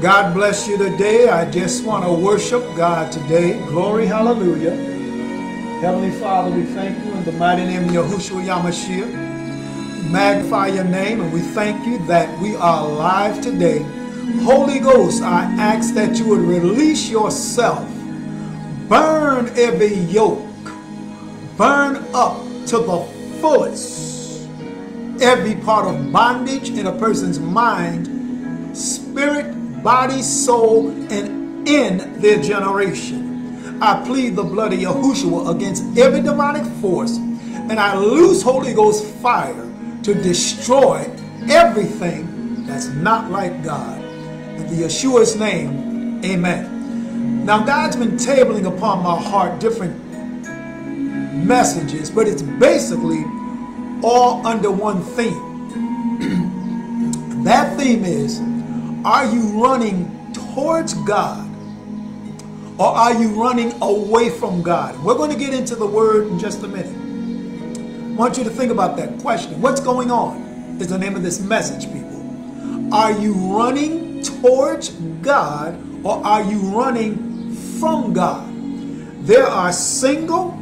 God bless you today. I just want to worship God today. Glory, hallelujah. Heavenly Father, we thank you in the mighty name of Yahushua Yamashiach. Magnify your name and we thank you that we are alive today. Holy Ghost, I ask that you would release yourself. Burn every yoke. Burn up to the fullest every part of bondage in a person's mind, spirit, body, soul, and in their generation. I plead the blood of Yahushua against every demonic force, and I loose Holy Ghost fire to destroy everything that's not like God. In the Yeshua's name, amen. Now, God's been tabling upon my heart different messages, but it's basically all under one theme. that theme is Are you running towards God or are you running away from God? We're going to get into the word in just a minute. I want you to think about that question. What's going on? Is the name of this message, people. Are you running towards God or are you running from God? There are single,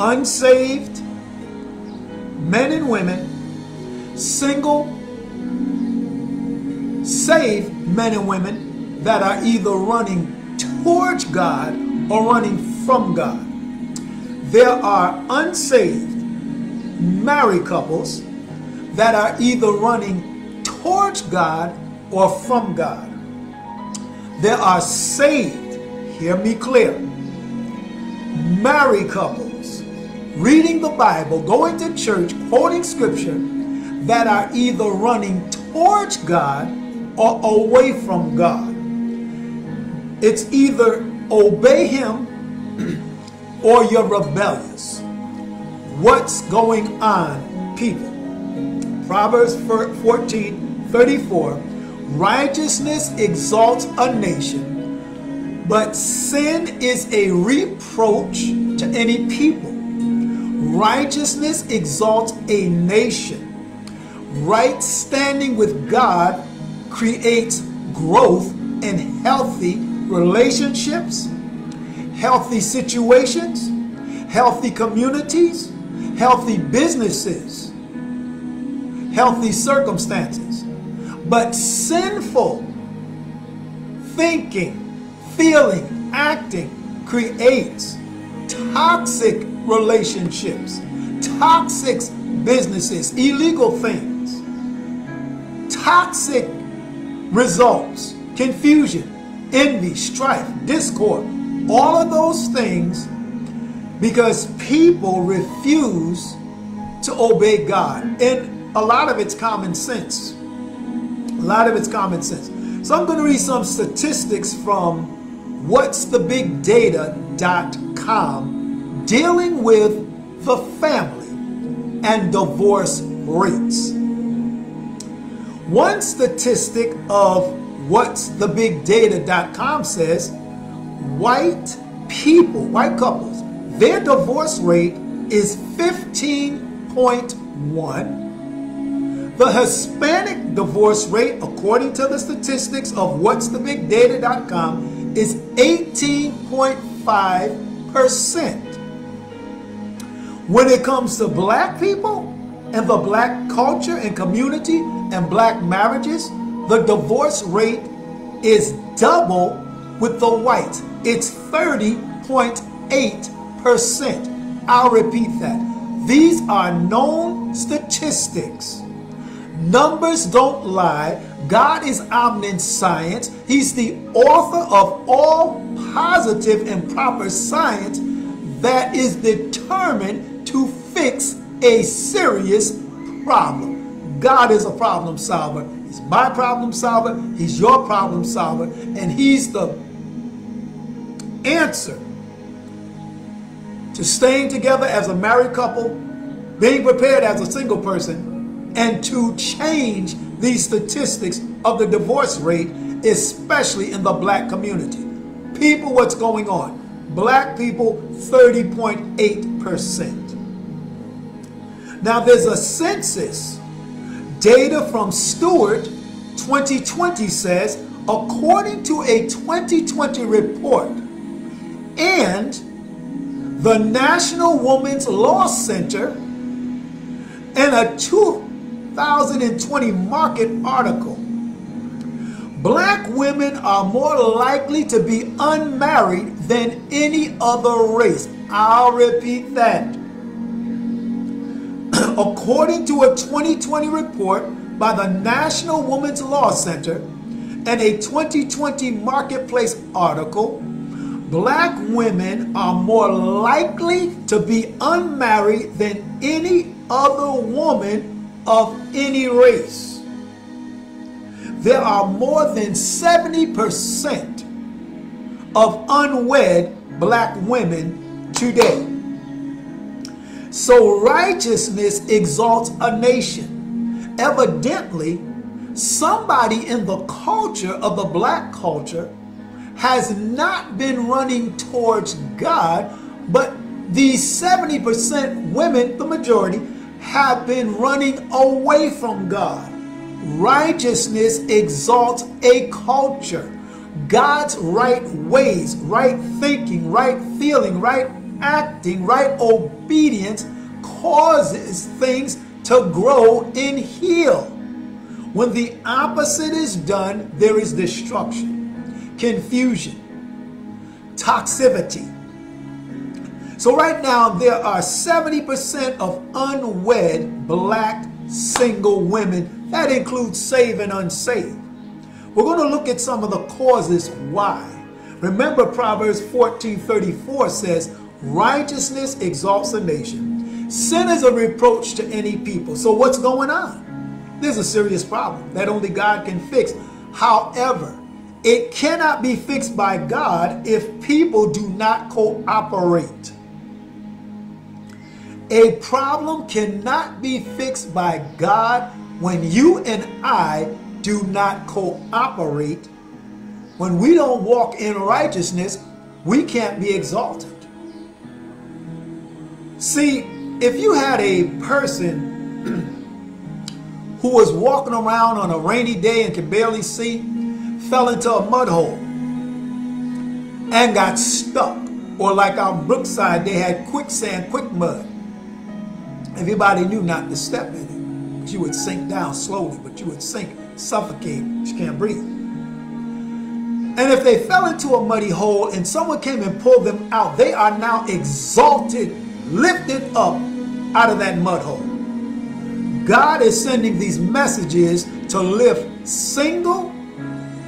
unsaved, men and women, single, saved men and women that are either running towards God or running from God. There are unsaved married couples that are either running towards God or from God. There are saved, hear me clear, married couples reading the Bible, going to church, quoting scripture, that are either running towards God or away from God. It's either obey Him or you're rebellious. What's going on, people? Proverbs 14 34 Righteousness exalts a nation, but sin is a reproach to any people. Righteousness exalts a nation. Right standing with God creates growth and healthy relationships, healthy situations, healthy communities, healthy businesses, healthy circumstances. But sinful thinking, feeling, acting creates toxic relationships, toxic businesses, illegal things, toxic results, confusion, envy, strife, discord, all of those things because people refuse to obey God. And a lot of it's common sense. A lot of it's common sense. So I'm going to read some statistics from what'sthebigdata.com dealing with the family and divorce rates. One statistic of what'sthebigdata.com says white people, white couples, their divorce rate is 15.1. The Hispanic divorce rate, according to the statistics of what'sthebigdata.com, is 18.5%. When it comes to black people and the black culture and community and black marriages, the divorce rate is double with the whites. It's 30.8%. I'll repeat that. These are known statistics. Numbers don't lie. God is omniscient. He's the author of all positive and proper science that is determined to fix a serious problem. God is a problem solver. He's my problem solver. He's your problem solver. And he's the answer to staying together as a married couple, being prepared as a single person, and to change these statistics of the divorce rate, especially in the black community. People, what's going on? Black people, 30.8%. Now, there's a census data from Stewart 2020 says, according to a 2020 report and the National Women's Law Center in a 2020 market article, black women are more likely to be unmarried than any other race. I'll repeat that. According to a 2020 report by the National Women's Law Center and a 2020 Marketplace article, black women are more likely to be unmarried than any other woman of any race. There are more than 70% of unwed black women today. So righteousness exalts a nation. Evidently, somebody in the culture of the black culture has not been running towards God, but these 70% women, the majority, have been running away from God. Righteousness exalts a culture. God's right ways, right thinking, right feeling, right acting, right obedience causes things to grow and heal. When the opposite is done, there is destruction, confusion, toxicity. So right now, there are 70% of unwed black single women. That includes saved and unsaved. We're going to look at some of the causes why. Remember Proverbs 14:34 says, righteousness exalts a nation. Sin is a reproach to any people. So what's going on? There's a serious problem that only God can fix. However, it cannot be fixed by God if people do not cooperate. A problem cannot be fixed by God when you and I do not cooperate. When we don't walk in righteousness, we can't be exalted. See, if you had a person who was walking around on a rainy day and could barely see, fell into a mud hole and got stuck. Or like on Brookside, they had quicksand, quick mud. Everybody knew not to step in it. You would sink down slowly, but you would sink, suffocate, you can't breathe. And if they fell into a muddy hole and someone came and pulled them out, they are now exalted, lifted up out of that mud hole. God is sending these messages to lift single,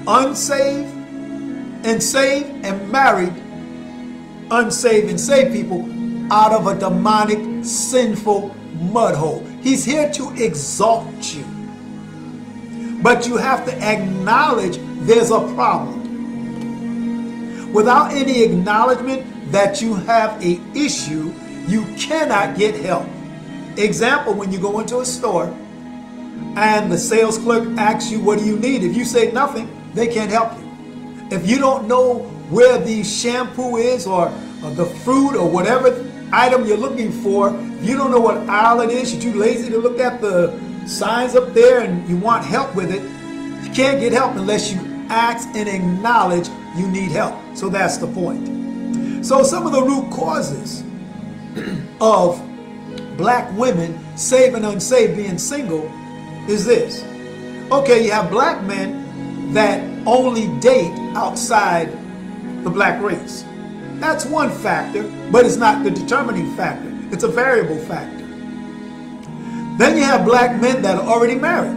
unsaved, and saved and married, unsaved and saved people out of a demonic, sinful mud hole. He's here to exalt you. But you have to acknowledge there's a problem. Without any acknowledgement that you have a issue, you cannot get help. Example, when you go into a store and the sales clerk asks you, what do you need? If you say nothing, they can't help you. If you don't know where the shampoo is or, or the fruit or whatever item you're looking for, you don't know what aisle it is, you're too lazy to look at the signs up there and you want help with it, you can't get help unless you ask and acknowledge you need help. So that's the point. So some of the root causes of black women, saved and unsaved, being single is this. Okay, you have black men that only date outside the black race. That's one factor, but it's not the determining factor. It's a variable factor. Then you have black men that are already married,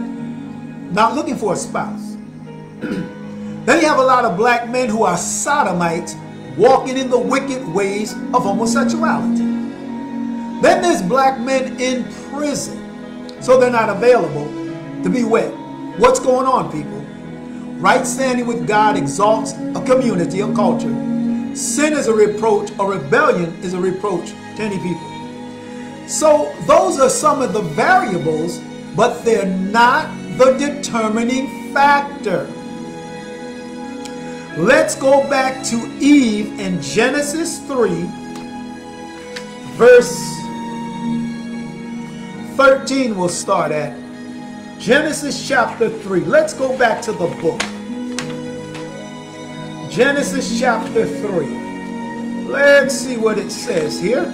not looking for a spouse. then you have a lot of black men who are sodomites walking in the wicked ways of homosexuality. Then there's black men in prison, so they're not available to be wet. What's going on, people? Right standing with God exalts a community, a culture. Sin is a reproach, a rebellion is a reproach to any people. So those are some of the variables, but they're not the determining factor. Let's go back to Eve in Genesis 3, verse 13 we'll start at. Genesis chapter 3. Let's go back to the book. Genesis chapter 3. Let's see what it says here.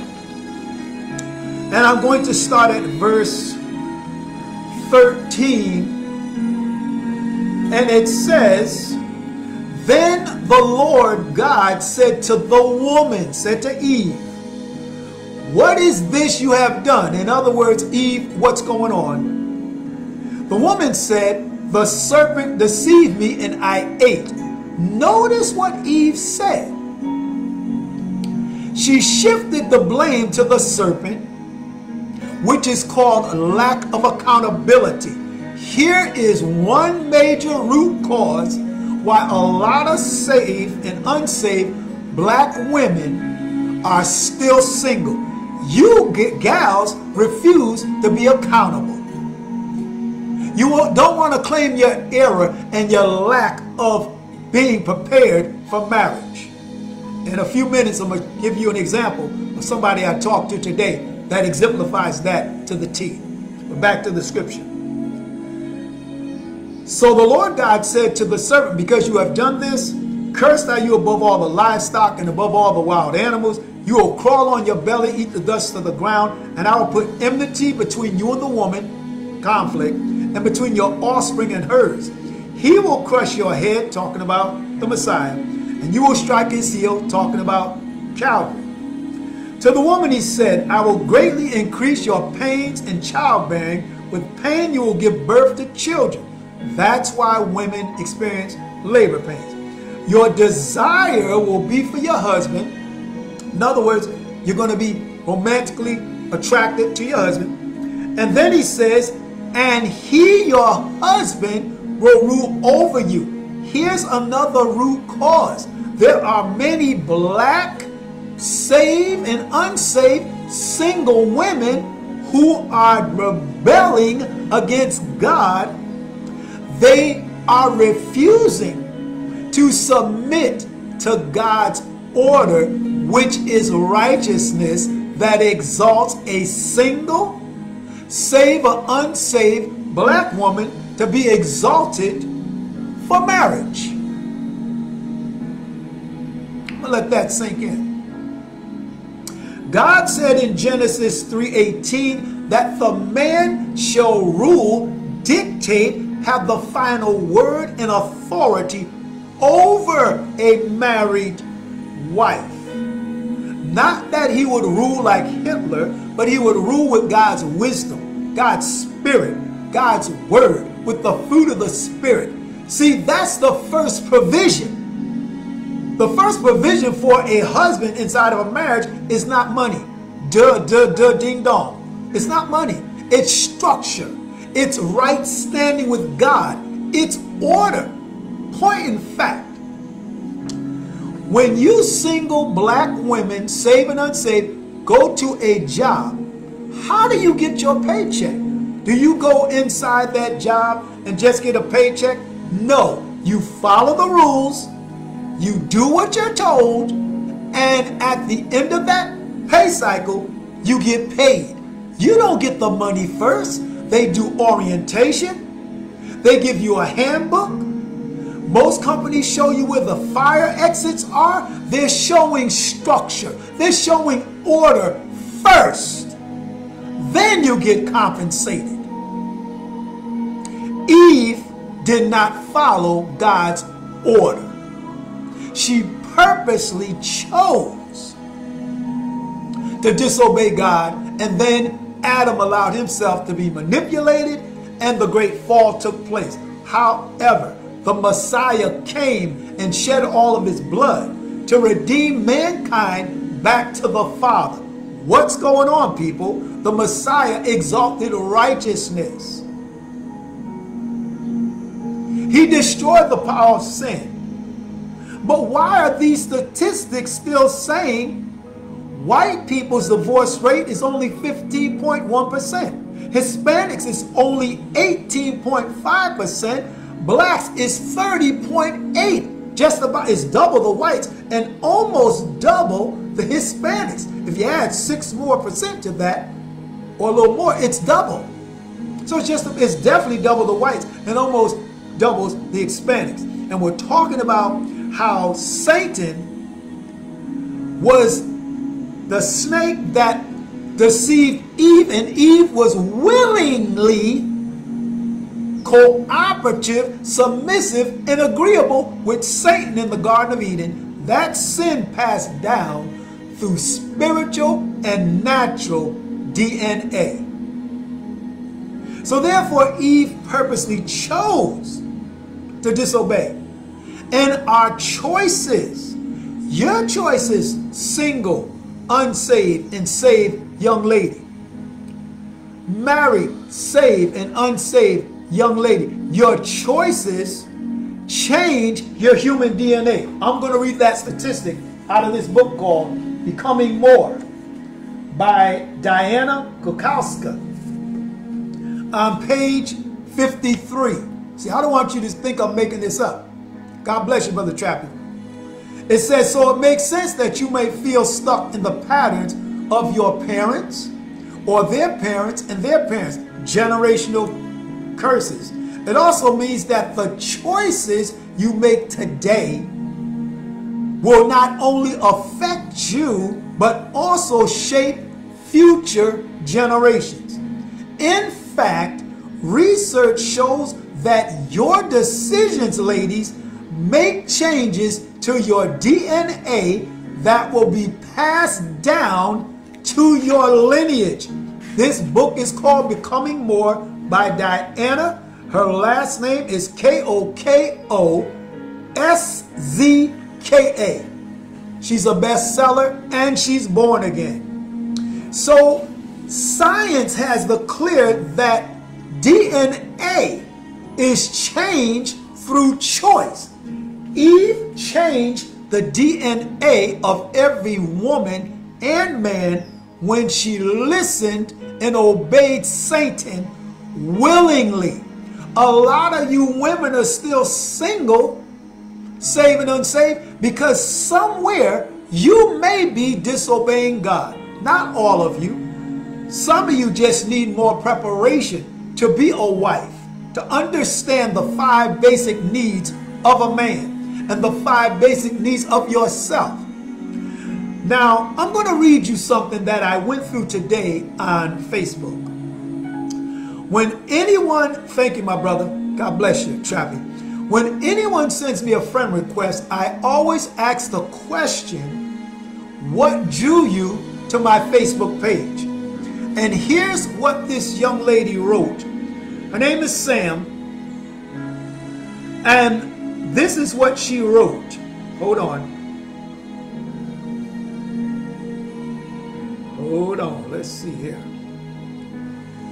And I'm going to start at verse 13. And it says, Then the Lord God said to the woman, said to Eve, What is this you have done? In other words, Eve, what's going on? The woman said, The serpent deceived me and I ate. Notice what Eve said. She shifted the blame to the serpent which is called lack of accountability. Here is one major root cause why a lot of saved and unsaved black women are still single. You gals refuse to be accountable. You don't want to claim your error and your lack of being prepared for marriage. In a few minutes, I'm going to give you an example of somebody I talked to today that exemplifies that to the T. But back to the scripture. So the Lord God said to the servant, Because you have done this, cursed are you above all the livestock and above all the wild animals. You will crawl on your belly, eat the dust of the ground, and I will put enmity between you and the woman, conflict, and between your offspring and hers. He will crush your head, talking about the Messiah, and you will strike his heel, talking about Calvary. To the woman he said, I will greatly increase your pains in childbearing. With pain you will give birth to children. That's why women experience labor pains. Your desire will be for your husband. In other words, you're going to be romantically attracted to your husband. And then he says, and he, your husband, will rule over you. Here's another root cause. There are many black saved and unsaved single women who are rebelling against God. They are refusing to submit to God's order, which is righteousness that exalts a single, save or unsaved black woman to be exalted for marriage. I'm let that sink in. God said in Genesis 3:18 that the man shall rule, dictate, have the final word and authority over a married wife. Not that he would rule like Hitler, but he would rule with God's wisdom, God's spirit, God's word, with the fruit of the spirit. See, that's the first provision the first provision for a husband inside of a marriage is not money. Duh, duh, duh, ding dong. It's not money. It's structure. It's right standing with God. It's order. Point in fact, when you single black women, saved and unsaved, go to a job, how do you get your paycheck? Do you go inside that job and just get a paycheck? No. You follow the rules you do what you're told, and at the end of that pay cycle, you get paid. You don't get the money first. They do orientation. They give you a handbook. Most companies show you where the fire exits are. They're showing structure. They're showing order first. Then you get compensated. Eve did not follow God's order. She purposely chose to disobey God, and then Adam allowed himself to be manipulated, and the great fall took place. However, the Messiah came and shed all of his blood to redeem mankind back to the Father. What's going on, people? The Messiah exalted righteousness. He destroyed the power of sin. But why are these statistics still saying white people's divorce rate is only 15.1%? Hispanics is only 18.5%. Blacks is 30.8. Just about is double the whites and almost double the Hispanics. If you add six more percent to that, or a little more, it's double. So it's just, it's definitely double the whites and almost doubles the Hispanics. And we're talking about how Satan was the snake that deceived Eve, and Eve was willingly cooperative, submissive, and agreeable with Satan in the Garden of Eden. That sin passed down through spiritual and natural DNA. So therefore, Eve purposely chose to disobey. And our choices, your choices, single, unsaved, and saved young lady, married, saved, and unsaved young lady, your choices change your human DNA. I'm going to read that statistic out of this book called Becoming More by Diana Kokoszka on page 53. See, I don't want you to think I'm making this up. God bless you, Brother Trappy. It says, so it makes sense that you may feel stuck in the patterns of your parents or their parents and their parents, generational curses. It also means that the choices you make today will not only affect you, but also shape future generations. In fact, research shows that your decisions, ladies, make changes to your DNA that will be passed down to your lineage. This book is called Becoming More by Diana. Her last name is K O K O S Z K A. She's a bestseller and she's born again. So, science has declared that DNA is changed through choice. Eve changed the DNA of every woman and man when she listened and obeyed Satan willingly. A lot of you women are still single, saved and unsaved, because somewhere you may be disobeying God. Not all of you. Some of you just need more preparation to be a wife, to understand the five basic needs of a man and the five basic needs of yourself. Now, I'm going to read you something that I went through today on Facebook. When anyone, thank you, my brother, God bless you, Trappy. When anyone sends me a friend request, I always ask the question, what drew you to my Facebook page? And here's what this young lady wrote. Her name is Sam. And this is what she wrote. Hold on. Hold on. Let's see here.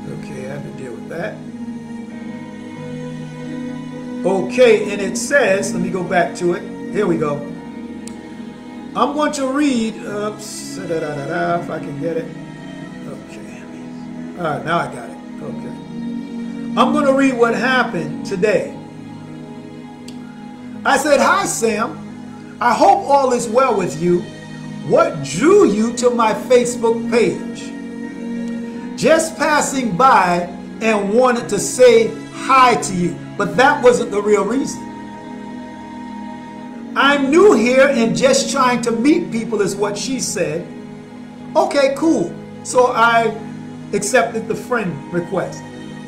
Okay, I have to deal with that. Okay, and it says, let me go back to it. Here we go. I'm going to read, oops, da, da, da, if I can get it. Okay. All right, now I got it. Okay. I'm going to read what happened today. I said, Hi, Sam. I hope all is well with you. What drew you to my Facebook page? Just passing by and wanted to say hi to you. But that wasn't the real reason. I'm new here and just trying to meet people is what she said. Okay, cool. So I accepted the friend request.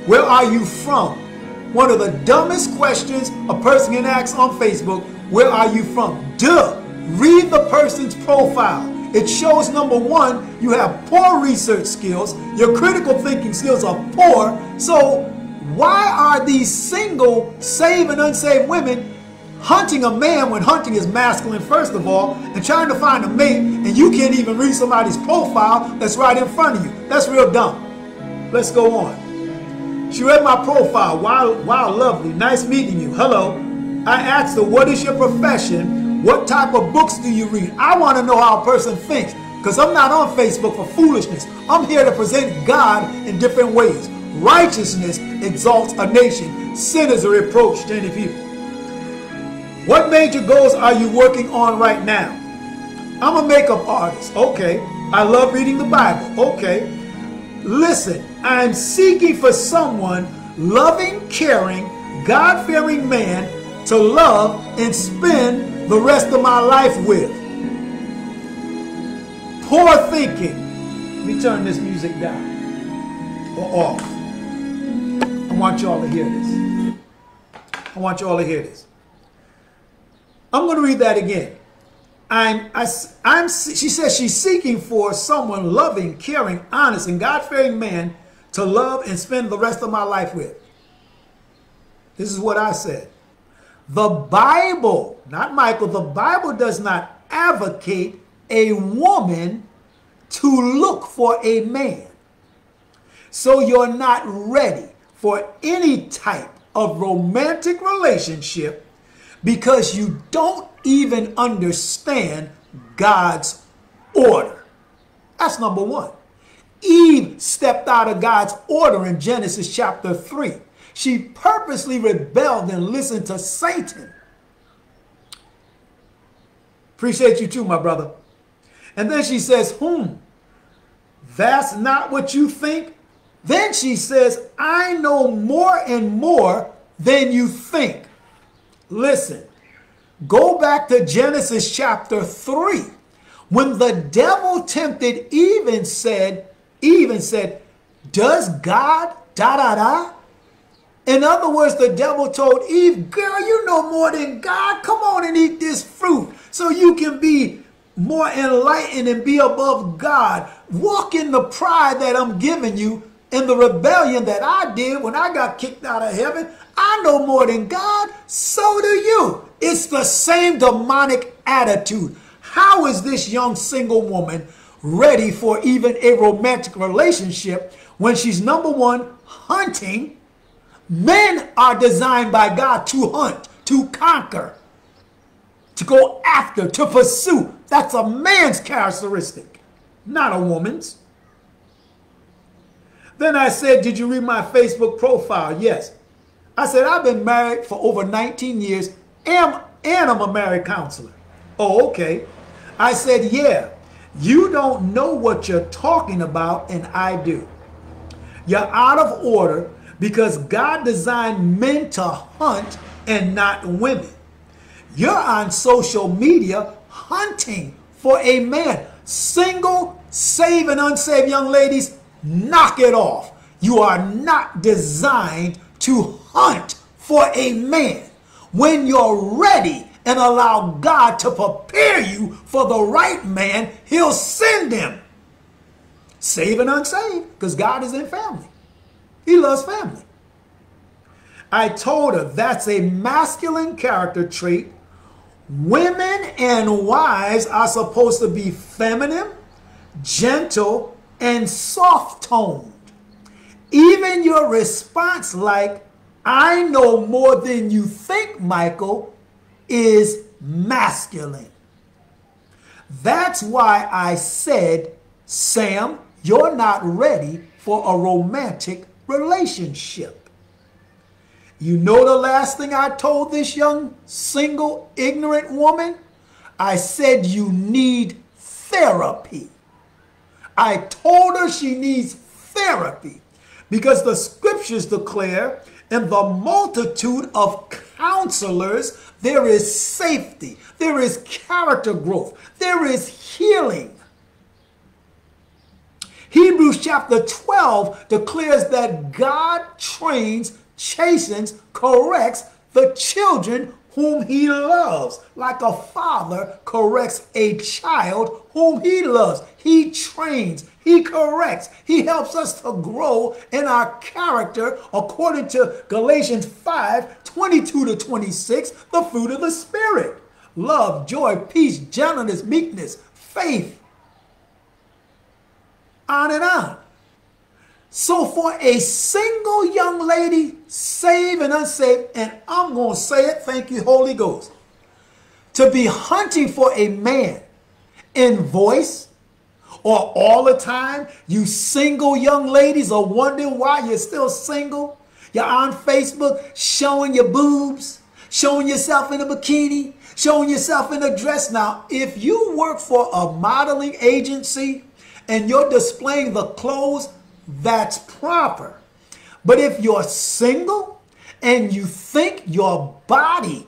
Where are you from? One of the dumbest questions a person can ask on Facebook. Where are you from? Duh. Read the person's profile. It shows number one, you have poor research skills, your critical thinking skills are poor. So, why are these single, saved and unsaved women hunting a man when hunting is masculine, first of all, and trying to find a mate, and you can't even read somebody's profile that's right in front of you? That's real dumb. Let's go on. She read my profile. Wow, wow, lovely. Nice meeting you. Hello. I asked her, What is your profession? What type of books do you read? I want to know how a person thinks because I'm not on Facebook for foolishness. I'm here to present God in different ways. Righteousness exalts a nation. Sin is a reproach to any people. What major goals are you working on right now? I'm a makeup artist. Okay. I love reading the Bible. Okay. Listen, I'm seeking for someone loving, caring, God fearing man to love and spend the rest of my life with. Poor thinking. Let me turn this music down or off. I want y'all to hear this. I want y'all to hear this. I'm going to read that again. I'm, I, I'm, she says she's seeking for someone loving, caring, honest, and God-fearing man to love and spend the rest of my life with. This is what I said. The Bible, not Michael, the Bible does not advocate a woman to look for a man. So you're not ready for any type of romantic relationship because you don't even understand God's order. That's number one. Eve stepped out of God's order in Genesis chapter 3. She purposely rebelled and listened to Satan. Appreciate you too, my brother. And then she says, Hmm, that's not what you think? Then she says, I know more and more than you think. Listen, go back to Genesis chapter 3. When the devil tempted Eve and said, Eve and said, Does God da da da? In other words, the devil told Eve, Girl, you know more than God. Come on and eat this fruit so you can be more enlightened and be above God. Walk in the pride that I'm giving you in the rebellion that I did when I got kicked out of heaven. I know more than God, so do you. It's the same demonic attitude. How is this young single woman ready for even a romantic relationship when she's number one, hunting? Men are designed by God to hunt, to conquer, to go after, to pursue. That's a man's characteristic, not a woman's. Then I said, Did you read my Facebook profile? Yes. I said, I've been married for over 19 years and, and I'm a married counselor. Oh, okay. I said, Yeah, you don't know what you're talking about, and I do. You're out of order because God designed men to hunt and not women. You're on social media hunting for a man. Single, saved, and unsaved young ladies, knock it off. You are not designed to hunt for a man. When you're ready and allow God to prepare you for the right man, he'll send him. Save and unsaved, because God is in family. He loves family. I told her that's a masculine character trait. Women and wives are supposed to be feminine, gentle, and soft toned. Even your response, like, I know more than you think, Michael, is masculine. That's why I said, Sam, you're not ready for a romantic relationship. You know the last thing I told this young, single, ignorant woman? I said you need therapy. I told her she needs therapy because the scriptures declare in the multitude of counselors, there is safety, there is character growth, there is healing. Hebrews chapter 12 declares that God trains, chastens, corrects the children whom he loves, like a father corrects a child whom he loves. He trains, he corrects, he helps us to grow in our character according to Galatians 5 22 to 26, the fruit of the Spirit love, joy, peace, gentleness, meekness, faith. On and on. So for a single young lady, saved and unsaved, and I'm going to say it, thank you, Holy Ghost, to be hunting for a man in voice or all the time, you single young ladies are wondering why you're still single. You're on Facebook showing your boobs, showing yourself in a bikini, showing yourself in a dress. Now, if you work for a modeling agency and you're displaying the clothes that's proper. But if you're single and you think your body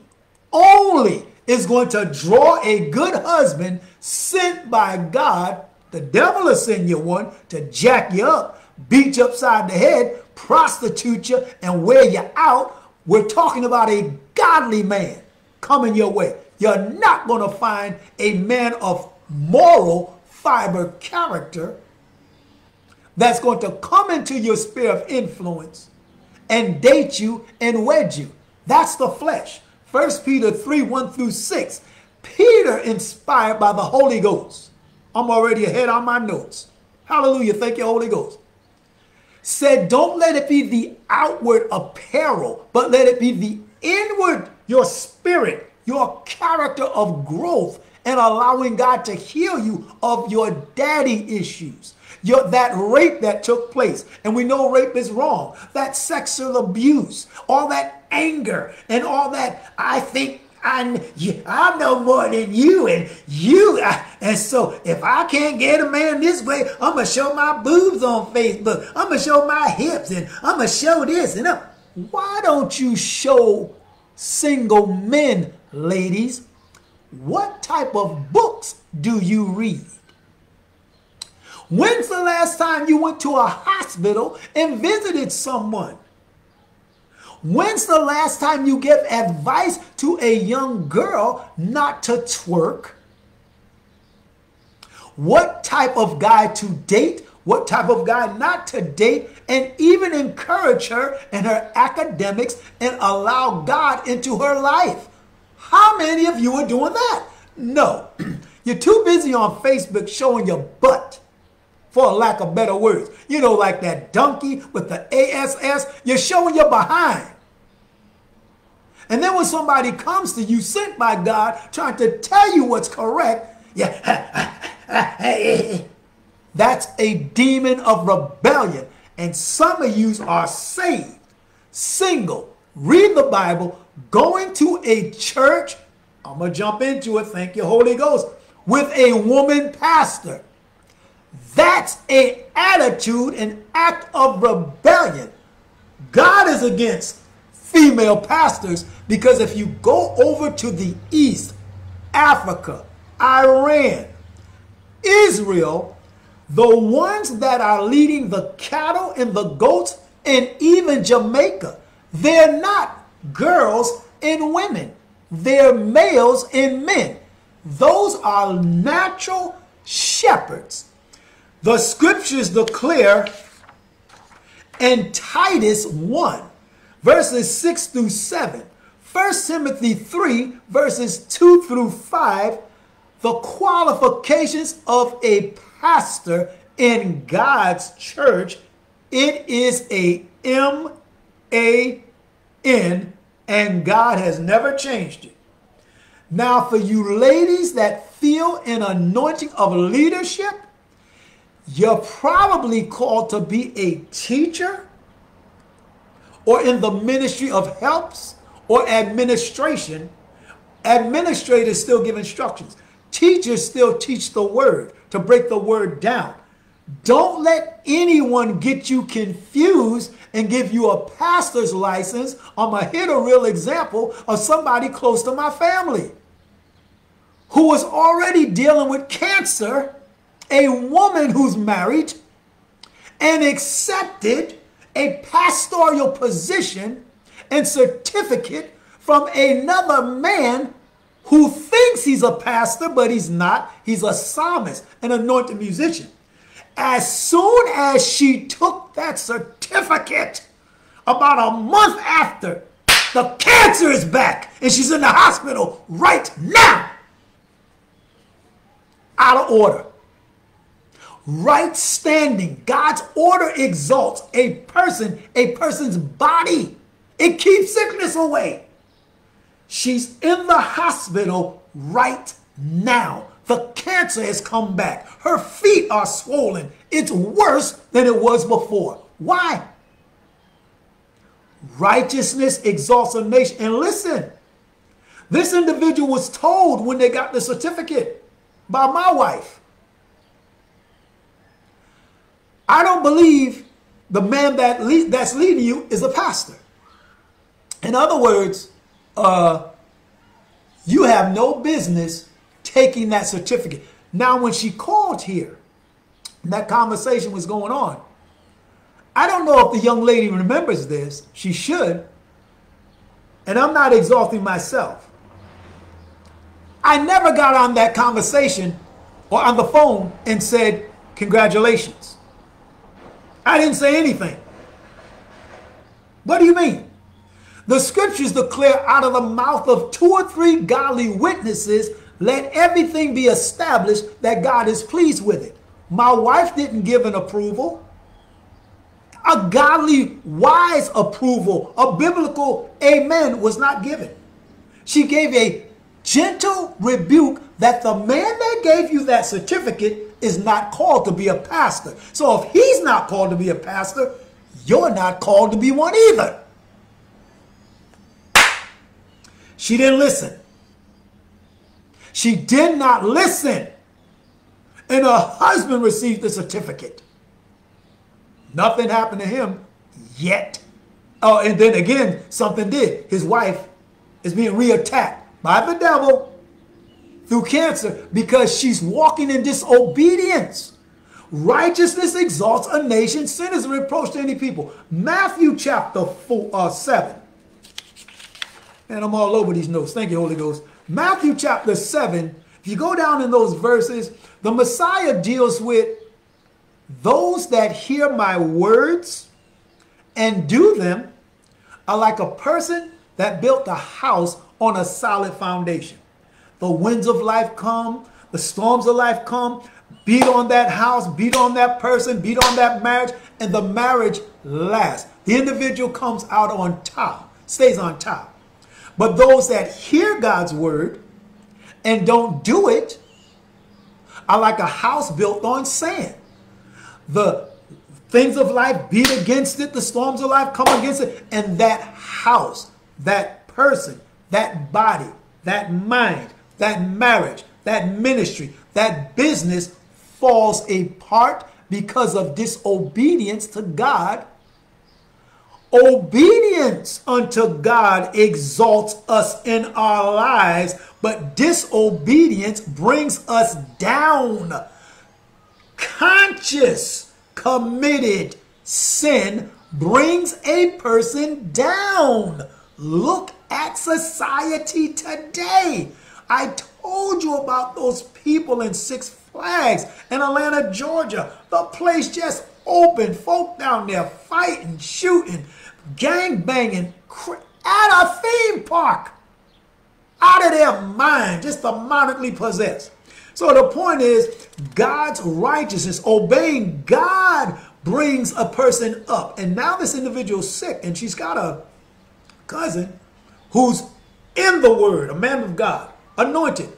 only is going to draw a good husband sent by God, the devil will send you one to jack you up, beat you upside the head, prostitute you, and wear you out. We're talking about a godly man coming your way. You're not going to find a man of moral fiber character that's going to come into your sphere of influence and date you and wed you. That's the flesh. 1 Peter 3 1 through 6. Peter, inspired by the Holy Ghost, I'm already ahead on my notes. Hallelujah. Thank you, Holy Ghost. Said, don't let it be the outward apparel, but let it be the inward, your spirit, your character of growth, and allowing God to heal you of your daddy issues. Your, that rape that took place, and we know rape is wrong, that sexual abuse, all that anger, and all that I think I, I know more than you, and you, I, and so if I can't get a man this way, I'm gonna show my boobs on Facebook. I'm gonna show my hips, and I'm gonna show this. And I'm, why don't you show single men, ladies, what type of books do you read? When's the last time you went to a hospital and visited someone? When's the last time you gave advice to a young girl not to twerk? What type of guy to date? What type of guy not to date? And even encourage her in her academics and allow God into her life. How many of you are doing that? No. You're too busy on Facebook showing your butt for lack of better words. You know, like that donkey with the ASS, you're showing your behind. And then when somebody comes to you sent by God trying to tell you what's correct, yeah, that's a demon of rebellion. And some of you are saved, single, read the Bible, going to a church. I'm going to jump into it. Thank you, Holy Ghost. With a woman pastor. That's an attitude, an act of rebellion. God is against female pastors because if you go over to the east, Africa, Iran, Israel, the ones that are leading the cattle and the goats, and even Jamaica, they're not girls and women. They're males and men. Those are natural shepherds. The scriptures declare in Titus 1, verses 6 through 7, 1 Timothy 3, verses 2 through 5, the qualifications of a pastor in God's church. It is a M A N, and God has never changed it. Now, for you ladies that feel an anointing of leadership, you're probably called to be a teacher or in the ministry of helps or administration. Administrators still give instructions. Teachers still teach the word to break the word down. Don't let anyone get you confused and give you a pastor's license. I'm going to hit a real example of somebody close to my family who was already dealing with cancer a woman who's married and accepted a pastoral position and certificate from another man who thinks he's a pastor, but he's not. He's a psalmist, an anointed musician. As soon as she took that certificate, about a month after, the cancer is back and she's in the hospital right now. Out of order right standing. God's order exalts a person, a person's body. It keeps sickness away. She's in the hospital right now. The cancer has come back. Her feet are swollen. It's worse than it was before. Why? Righteousness exalts a nation. And listen, this individual was told when they got the certificate by my wife I don't believe the man that that's leading you is a pastor. In other words, uh, you have no business taking that certificate. Now, when she called here, that conversation was going on. I don't know if the young lady remembers this. She should. And I'm not exalting myself. I never got on that conversation or on the phone and said, Congratulations. I didn't say anything. What do you mean? The scriptures declare out of the mouth of two or three godly witnesses, let everything be established that God is pleased with it. My wife didn't give an approval. A godly, wise approval, a biblical amen was not given. She gave a gentle rebuke that the man that gave you that certificate is not called to be a pastor. So if he's not called to be a pastor, you're not called to be one either. She didn't listen. She did not listen. And her husband received the certificate. Nothing happened to him yet. Oh, and then again, something did. His wife is being reattacked by the devil through cancer because she's walking in disobedience. Righteousness exalts a nation, sin is a reproach to any people. Matthew chapter four, uh, 7. And I'm all over these notes. Thank you, Holy Ghost. Matthew chapter 7, if you go down in those verses, the Messiah deals with those that hear my words and do them are like a person that built a house on a solid foundation. The winds of life come, the storms of life come, beat on that house, beat on that person, beat on that marriage, and the marriage lasts. The individual comes out on top, stays on top. But those that hear God's word and don't do it are like a house built on sand. The things of life beat against it, the storms of life come against it, and that house, that person, that body, that mind, that marriage, that ministry, that business falls apart because of disobedience to God Obedience unto God exalts us in our lives, but disobedience brings us down. Conscious, committed sin brings a person down. Look at society today. I told you about those people in Six Flags in Atlanta, Georgia. The place just open, folk down there fighting, shooting, gang banging at a theme park. Out of their mind, just demonically possessed. So the point is, God's righteousness, obeying God brings a person up. And now this individual's sick, and she's got a cousin who's in the word, a man of God, anointed.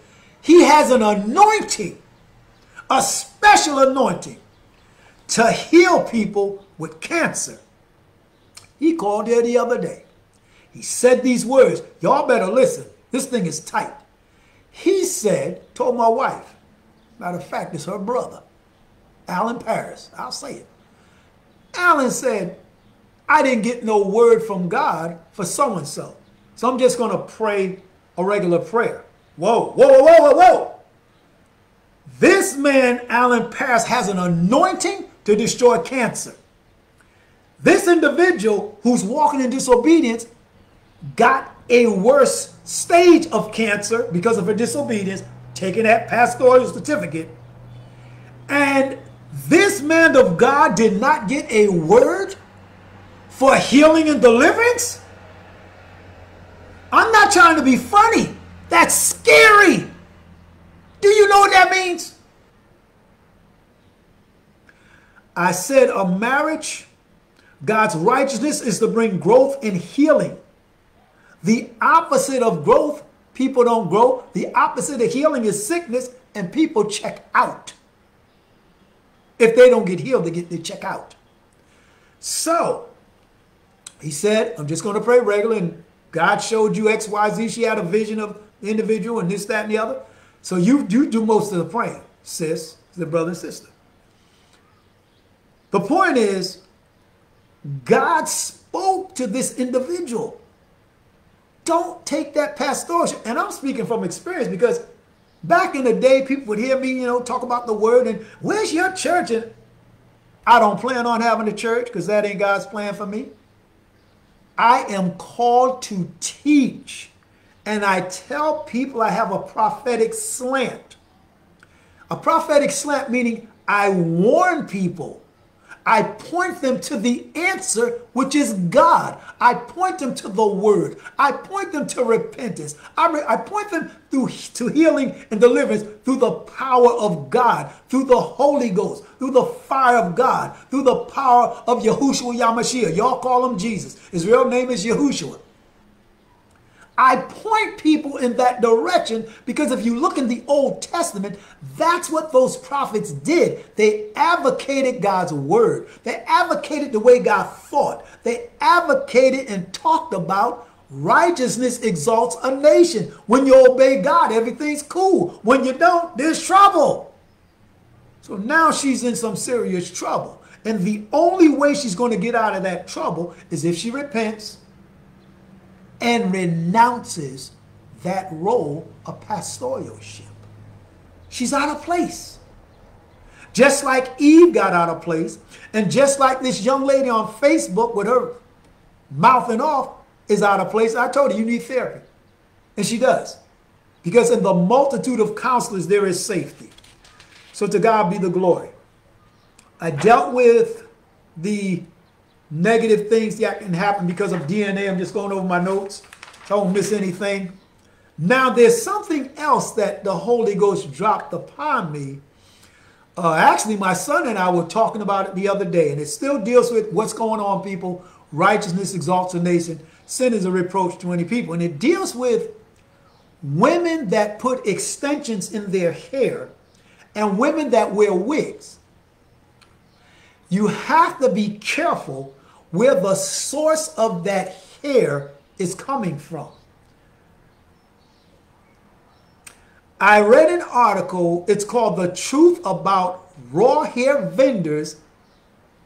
He has an anointing, a special anointing to heal people with cancer. He called here the other day. He said these words. Y'all better listen. This thing is tight. He said, told my wife, matter of fact, it's her brother, Alan Paris. I'll say it. Alan said, I didn't get no word from God for so and so. So I'm just going to pray a regular prayer. Whoa, whoa, whoa, whoa, whoa. This man, Alan Paris, has an anointing to destroy cancer. This individual who's walking in disobedience got a worse stage of cancer because of her disobedience, taking that pastoral certificate. And this man of God did not get a word for healing and deliverance. I'm not trying to be funny. That's scary. Do you know what that means? I said a marriage, God's righteousness is to bring growth and healing. The opposite of growth, people don't grow. The opposite of healing is sickness, and people check out. If they don't get healed, they get they check out. So he said, I'm just going to pray regular, and God showed you X, Y, Z. She had a vision of the individual and this, that, and the other. So you, you do most of the praying, sis, the brother and sister. The point is, God spoke to this individual. Don't take that pastoral. And I'm speaking from experience because back in the day, people would hear me, you know, talk about the word and where's your church? And I don't plan on having a church because that ain't God's plan for me. I am called to teach. And I tell people I have a prophetic slant. A prophetic slant meaning I warn people I point them to the answer, which is God. I point them to the word. I point them to repentance. I, I point them through to healing and deliverance through the power of God, through the Holy Ghost, through the fire of God, through the power of Yahushua HaMashiach. Y'all call him Jesus. His real name is Yahushua. I point people in that direction because if you look in the Old Testament, that's what those prophets did. They advocated God's word. They advocated the way God thought. They advocated and talked about righteousness exalts a nation. When you obey God, everything's cool. When you don't, there's trouble. So now she's in some serious trouble. And the only way she's going to get out of that trouble is if she repents and renounces that role of pastoralship. She's out of place. Just like Eve got out of place, and just like this young lady on Facebook with her mouthing off is out of place. I told her you need therapy. And she does. Because in the multitude of counselors, there is safety. So to God be the glory. I dealt with the negative things that can happen because of DNA. I'm just going over my notes. So I don't miss anything. Now there's something else that the Holy Ghost dropped upon me. Uh, actually, my son and I were talking about it the other day, and it still deals with what's going on, people. Righteousness exalts a nation. Sin is a reproach to any people. And it deals with women that put extensions in their hair and women that wear wigs. You have to be careful where the source of that hair is coming from. I read an article, it's called The Truth About Raw Hair Vendors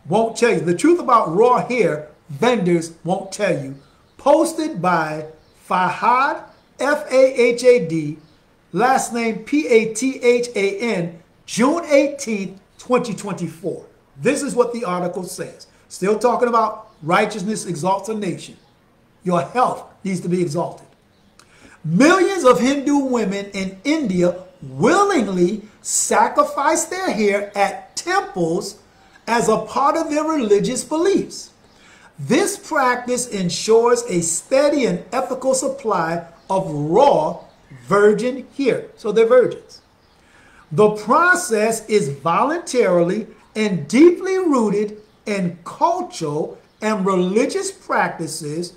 Won't Tell You. The Truth About Raw Hair Vendors Won't Tell You, posted by Fahad, F A H A D, last name P A T H A N, June 18th, 2024. This is what the article says. Still talking about righteousness exalts a nation. Your health needs to be exalted. Millions of Hindu women in India willingly sacrifice their hair at temples as a part of their religious beliefs. This practice ensures a steady and ethical supply of raw virgin hair. So they're virgins. The process is voluntarily and deeply rooted in cultural and religious practices,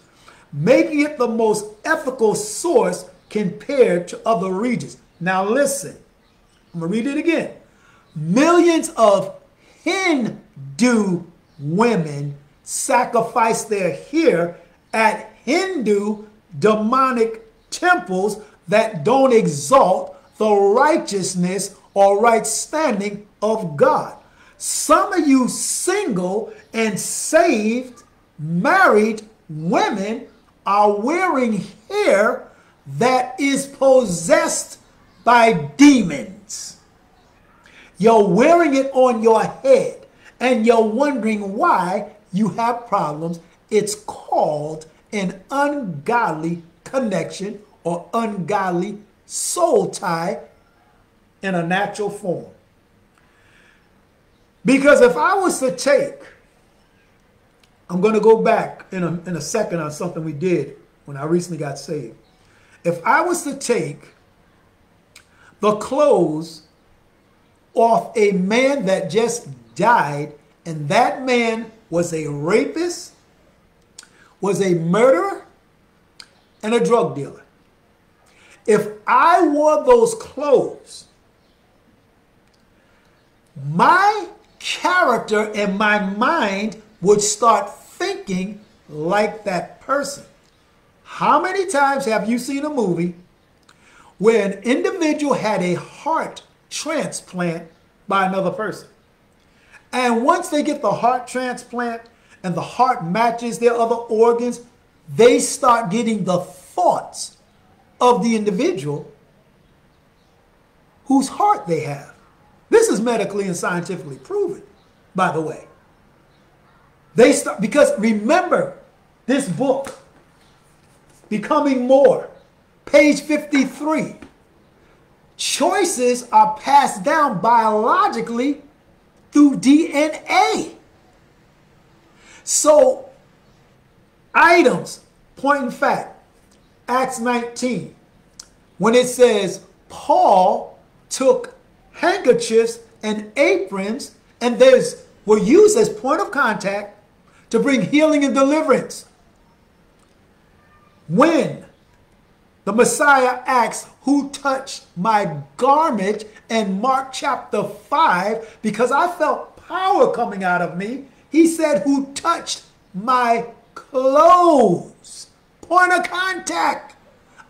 making it the most ethical source compared to other regions. Now, listen, I'm going to read it again. Millions of Hindu women sacrifice their hair at Hindu demonic temples that don't exalt the righteousness or right standing of God. Some of you single and saved, married women are wearing hair that is possessed by demons. You're wearing it on your head and you're wondering why you have problems. It's called an ungodly connection or ungodly soul tie in a natural form. Because if I was to take, I'm going to go back in a, in a second on something we did when I recently got saved. If I was to take the clothes off a man that just died, and that man was a rapist, was a murderer, and a drug dealer. If I wore those clothes, my character and my mind would start thinking like that person. How many times have you seen a movie where an individual had a heart transplant by another person? And once they get the heart transplant and the heart matches their other organs, they start getting the thoughts of the individual whose heart they have. This is medically and scientifically proven, by the way. They start because remember this book, Becoming More, page 53. Choices are passed down biologically through DNA. So, items, point in fact, Acts 19, when it says Paul took handkerchiefs and aprons and those were used as point of contact to bring healing and deliverance. When the Messiah asks, Who touched my garment? in Mark chapter 5, because I felt power coming out of me, he said, Who touched my clothes? Point of contact.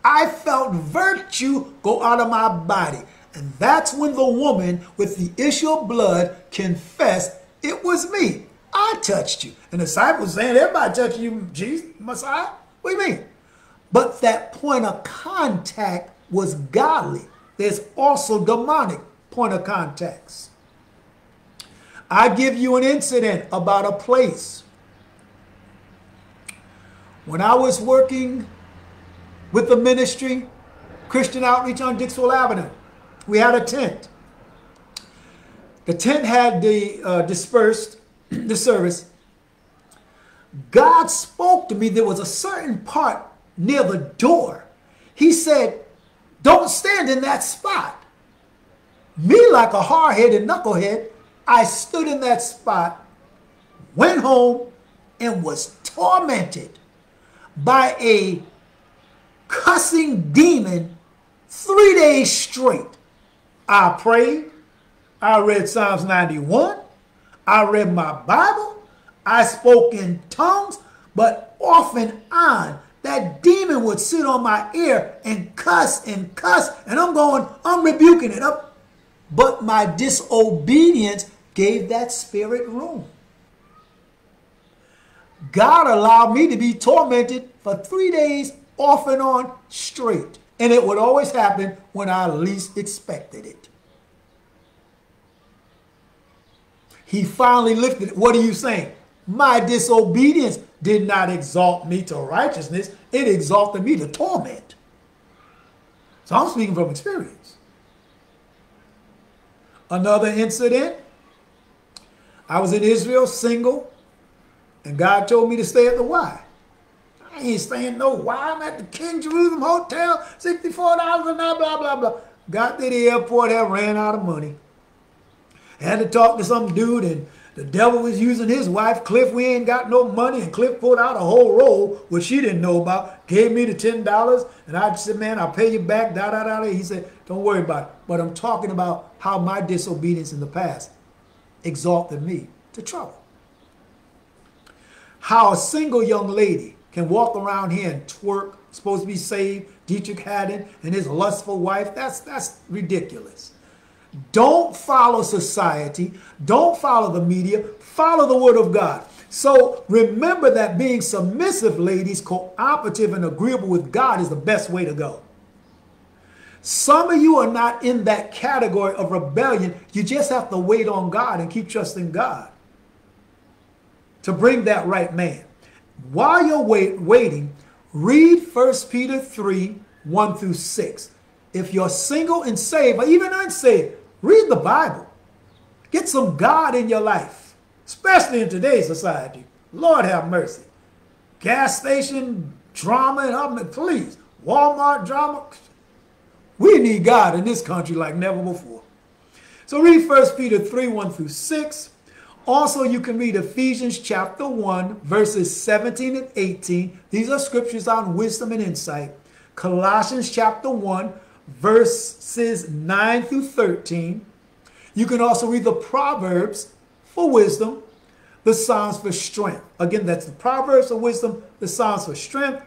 I felt virtue go out of my body. And that's when the woman with the issue of blood confessed, It was me. I touched you. And the disciples saying, Everybody touched you, Jesus, Messiah? What do you mean? But that point of contact was godly. There's also demonic point of contacts. I give you an incident about a place. When I was working with the ministry, Christian Outreach on Dixwell Avenue, we had a tent. The tent had the uh, dispersed the service. God spoke to me. There was a certain part near the door. He said, Don't stand in that spot. Me, like a hard headed knucklehead, I stood in that spot, went home, and was tormented by a cussing demon three days straight. I prayed. I read Psalms 91. I read my Bible. I spoke in tongues. But off and on, that demon would sit on my ear and cuss and cuss. And I'm going, I'm rebuking it up. But my disobedience gave that spirit room. God allowed me to be tormented for three days off and on straight. And it would always happen when I least expected it. He finally lifted it. What are you saying? My disobedience did not exalt me to righteousness, it exalted me to torment. So I'm speaking from experience. Another incident I was in Israel single, and God told me to stay at the Y. Ain't staying no Y. I'm at the King Jerusalem Hotel, $64 a night, blah, blah, blah. Got to the airport, I ran out of money. Had to talk to some dude, and the devil was using his wife, Cliff. We ain't got no money. And Cliff pulled out a whole roll, which she didn't know about, gave me the $10. And I said, man, I'll pay you back, da, da, da. He said, don't worry about it. But I'm talking about how my disobedience in the past exalted me to trouble. How a single young lady can walk around here and twerk, supposed to be saved, Deitrick Haddon and his lustful wife. That's, that's ridiculous. Don't follow society. Don't follow the media. Follow the word of God. So remember that being submissive, ladies, cooperative and agreeable with God is the best way to go. Some of you are not in that category of rebellion. You just have to wait on God and keep trusting God to bring that right man. While you're wait, waiting, read 1 Peter 3 1 through 6. If you're single and saved, or even unsaved, Read the Bible. Get some God in your life, especially in today's society. Lord have mercy. Gas station drama and please, Walmart drama. We need God in this country like never before. So read 1 Peter 3 1 through 6. Also, you can read Ephesians chapter 1, verses 17 and 18. These are scriptures on wisdom and insight. Colossians chapter 1, verses 9 through 13. You can also read the Proverbs for wisdom, the Psalms for strength. Again, that's the Proverbs for wisdom, the Psalms for strength.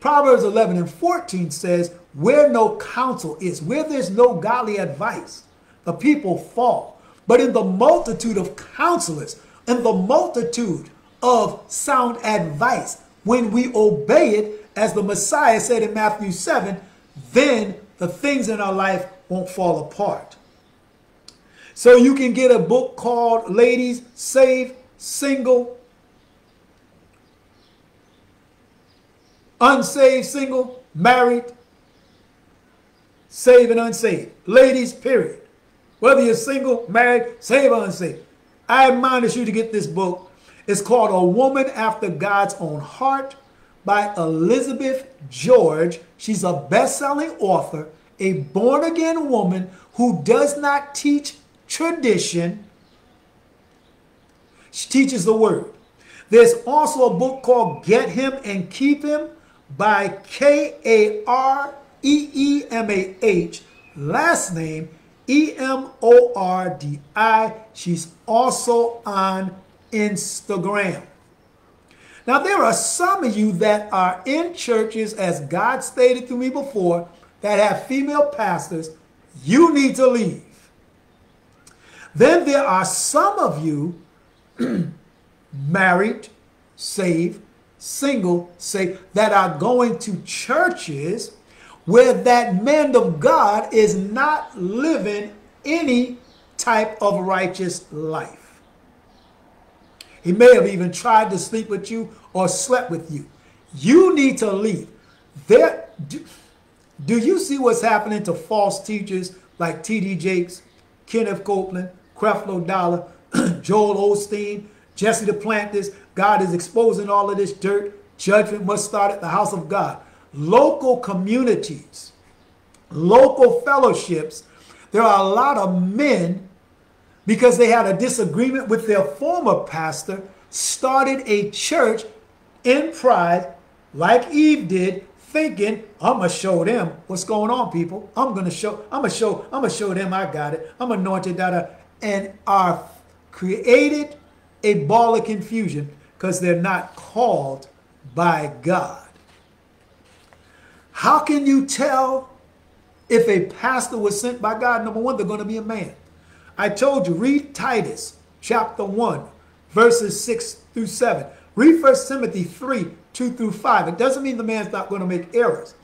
Proverbs 11 and 14 says, Where no counsel is, where there's no godly advice, the people fall. But in the multitude of counselors, in the multitude of sound advice. When we obey it, as the Messiah said in Matthew 7, then the things in our life won't fall apart. So you can get a book called Ladies Save Single, Unsaved, Single, Married, Saved and Unsaved. Ladies, period. Whether you're single, married, saved or unsaved. I admonish you to get this book. It's called A Woman After God's Own Heart by Elizabeth George. She's a best-selling author, a born-again woman who does not teach tradition. She teaches the word. There's also a book called Get Him and Keep Him by K A R E E M A H, last name E M O R D I. She's also on Instagram. Now, there are some of you that are in churches, as God stated to me before, that have female pastors. You need to leave. Then there are some of you married, saved, single, saved, that are going to churches where that man of God is not living any type of righteous life. He may have even tried to sleep with you or slept with you. You need to leave. There, do, do you see what's happening to false teachers like T.D. Jakes, Kenneth Copeland, Creflo Dollar, Joel Osteen, Jesse Duplantis? God is exposing all of this dirt. Judgment must start at the house of God. Local communities, local fellowships, there are a lot of men because they had a disagreement with their former pastor, started a church in pride, like Eve did, thinking, I'm gonna show them what's going on, people. I'm gonna show, I'm gonna show, I'm gonna show them I got it. I'm anointed, that, and are created a ball of confusion because they're not called by God. How can you tell if a pastor was sent by God? Number one, they're going to be a man. I told you, read Titus chapter 1, verses 6 through 7. Read 1 Timothy 3, 2 through 5. It doesn't mean the man's not going to make errors,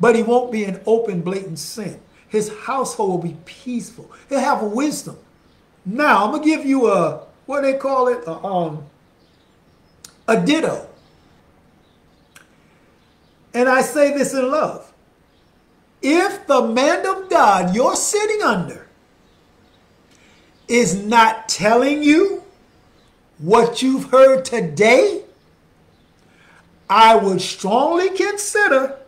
but he won't be in open, blatant sin. His household will be peaceful. He'll have wisdom. Now, I'm going to give you a, what do they call it? A, um, a ditto. And I say this in love. If the man of God you're sitting under is not telling you what you've heard today, I would strongly consider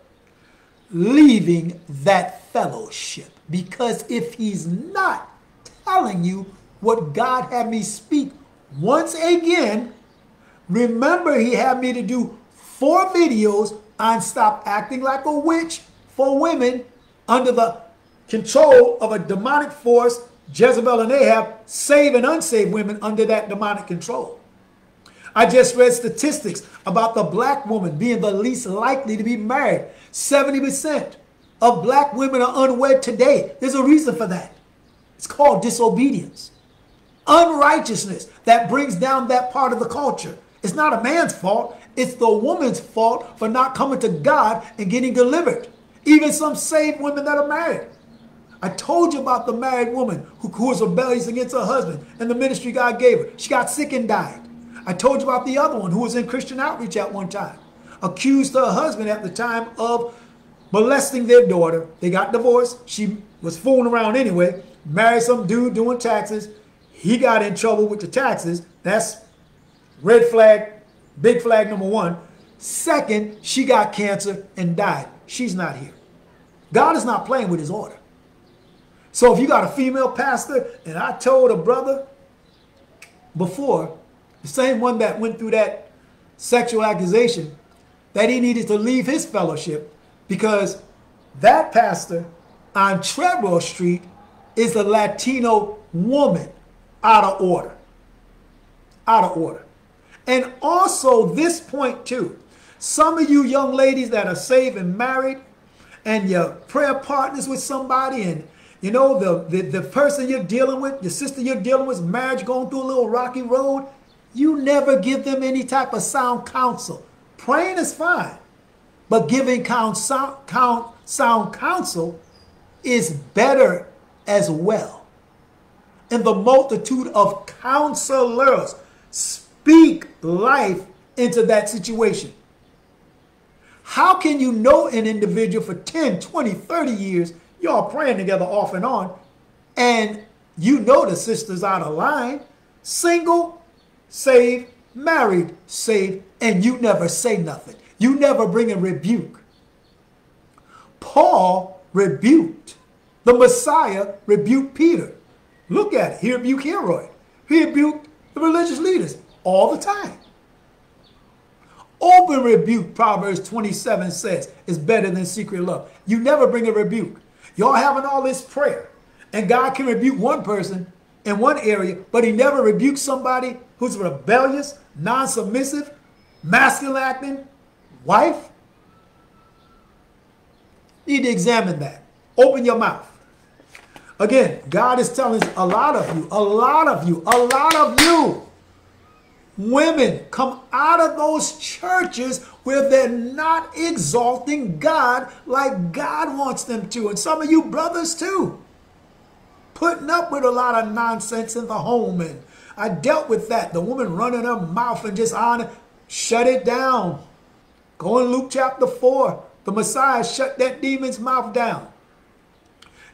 leaving that fellowship. Because if he's not telling you what God had me speak once again, remember he had me to do four videos on stop acting like a witch for women under the control of a demonic force Jezebel and Ahab save and unsaved women under that demonic control. I just read statistics about the black woman being the least likely to be married. 70% of black women are unwed today. There's a reason for that. It's called disobedience. Unrighteousness that brings down that part of the culture. It's not a man's fault. It's the woman's fault for not coming to God and getting delivered. Even some saved women that are married. I told you about the married woman who, who was rebellious against her husband and the ministry God gave her. She got sick and died. I told you about the other one who was in Christian outreach at one time. Accused her husband at the time of molesting their daughter. They got divorced. She was fooling around anyway. Married some dude doing taxes. He got in trouble with the taxes. That's red flag, big flag number one. Second, she got cancer and died. She's not here. God is not playing with his order. So if you got a female pastor, and I told a brother before, the same one that went through that sexual accusation, that he needed to leave his fellowship because that pastor on Treadwell Street is a Latino woman out of order. Out of order. And also this point too. Some of you young ladies that are saved and married and your prayer partners with somebody and you know, the, the, the person you're dealing with, your sister you're dealing with, marriage going through a little rocky road, you never give them any type of sound counsel. Praying is fine, but giving count, sound, count, sound counsel is better as well. And the multitude of counselors speak life into that situation. How can you know an individual for 10, 20, 30 years, y'all praying together off and on, and you know the sister's out of line, single, saved, married, saved, and you never say nothing. You never bring a rebuke. Paul rebuked. The Messiah rebuked Peter. Look at it. He rebuked Herod. He rebuked the religious leaders all the time. Open rebuke, Proverbs 27 says, is better than secret love. You never bring a rebuke. Y'all having all this prayer, and God can rebuke one person in one area, but he never rebukes somebody who's rebellious, non-submissive, masculine acting, wife. You need to examine that. Open your mouth. Again, God is telling a lot of you, a lot of you, a lot of you women come out of those churches where they're not exalting God like God wants them to. And some of you brothers too. Putting up with a lot of nonsense in the home. And I dealt with that. The woman running her mouth and just on it, shut it down. Go in Luke chapter 4. The Messiah shut that demon's mouth down.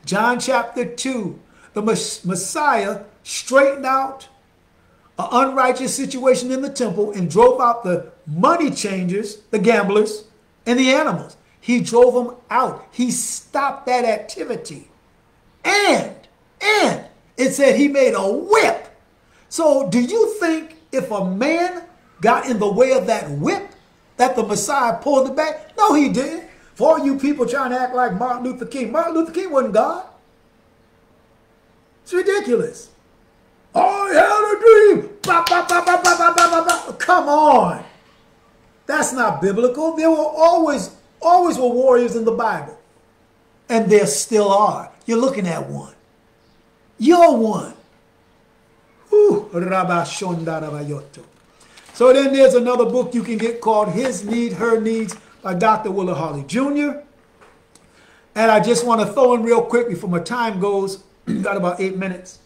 John chapter 2. The Messiah straightened out an unrighteous situation in the temple and drove out the money changers, the gamblers, and the animals. He drove them out. He stopped that activity. And, and it said he made a whip. So do you think if a man got in the way of that whip, that the Messiah pulled it back? No, he didn't. For all you people trying to act like Martin Luther King, Martin Luther King wasn't God. It's ridiculous. I had a dream. Bah, bah, bah, Come on. That's not biblical. There were always, always were warriors in the Bible. And there still are. You're looking at one. You're one. So then there's another book you can get called His Need, Her Needs by Dr. Willard Harley Jr. And I just want to throw in real quick before my time goes, got about eight minutes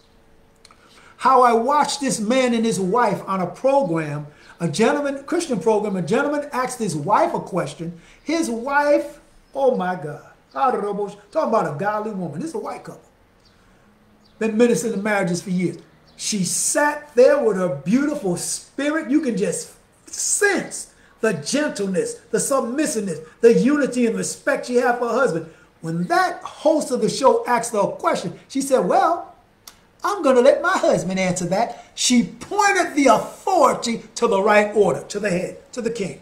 how I watched this man and his wife on a program, a gentleman, Christian program, a gentleman asked his wife a question. His wife, oh my God, talking about a godly woman. This is a white couple. Been ministering to marriages for years. She sat there with her beautiful spirit. You can just sense the gentleness, the submissiveness, the unity and respect she had for her husband. When that host of the show asked her a question, she said, well, I'm going to let my husband answer that. She pointed the authority to the right order, to the head, to the king.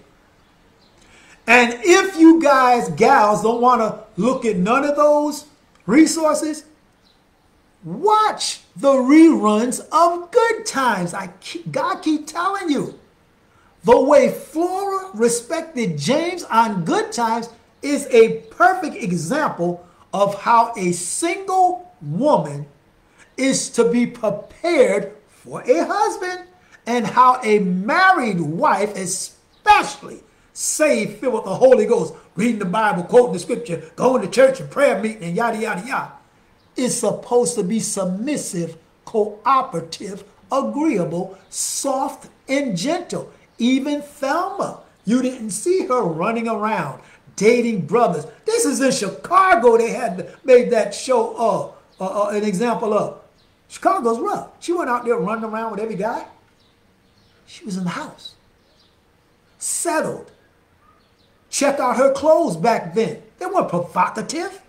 And if you guys, gals, don't want to look at none of those resources, watch the reruns of Good Times. I keep, God keep telling you. The way Flora respected James on Good Times is a perfect example of how a single woman is to be prepared for a husband and how a married wife, especially saved, filled with the Holy Ghost, reading the Bible, quoting the scripture, going to church and prayer meeting, and yada, yada, yada, is supposed to be submissive, cooperative, agreeable, soft, and gentle. Even Thelma, you didn't see her running around dating brothers. This is in Chicago. They had made that show uh, uh, uh, an example of. Chicago's rough. She went out there running around with every guy. She was in the house. Settled. Check out her clothes back then. They weren't provocative.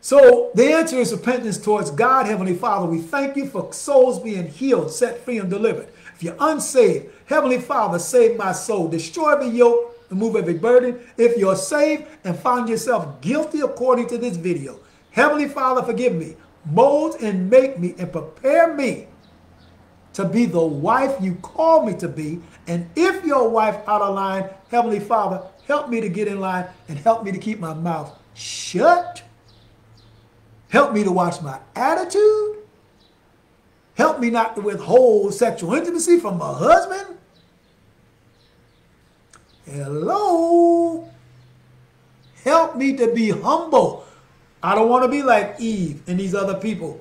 So the answer is repentance towards God, Heavenly Father. We thank you for souls being healed, set free, and delivered. If you're unsaved, Heavenly Father, save my soul. Destroy the yoke, remove every burden. If you're saved and find yourself guilty according to this video, Heavenly Father, forgive me. Mold and make me and prepare me to be the wife you call me to be. And if your wife out of line, Heavenly Father, help me to get in line and help me to keep my mouth shut. Help me to watch my attitude. Help me not to withhold sexual intimacy from my husband. Hello. Help me to be humble. I don't want to be like Eve and these other people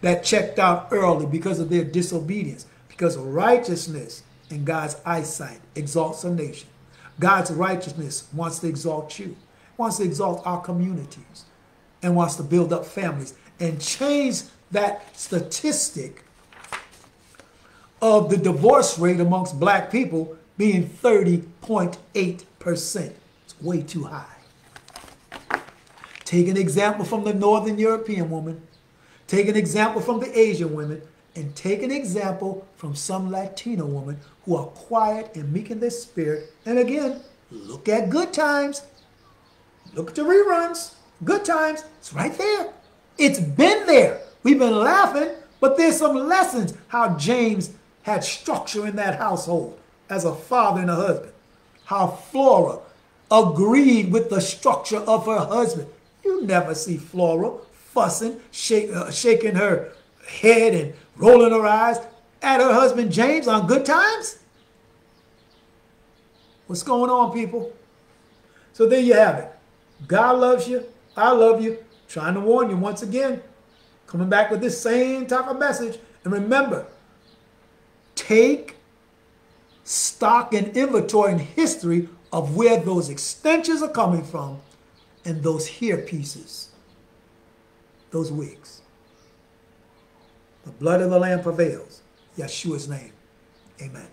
that checked out early because of their disobedience. Because righteousness in God's eyesight exalts a nation. God's righteousness wants to exalt you, wants to exalt our communities, and wants to build up families and change that statistic of the divorce rate amongst black people being 30.8%. It's way too high. Take an example from the Northern European woman. Take an example from the Asian women. And take an example from some Latino women who are quiet and meek in their spirit. And again, look at good times. Look at the reruns. Good times. It's right there. It's been there. We've been laughing, but there's some lessons how James had structure in that household as a father and a husband. How Flora agreed with the structure of her husband. You never see Flora fussing, shake, uh, shaking her head and rolling her eyes at her husband James on good times. What's going on, people? So there you have it. God loves you. I love you. Trying to warn you once again. Coming back with this same type of message. And remember, take stock and inventory and history of where those extensions are coming from and those hair pieces, those wigs. The blood of the Lamb prevails. Yeshua's name. Amen.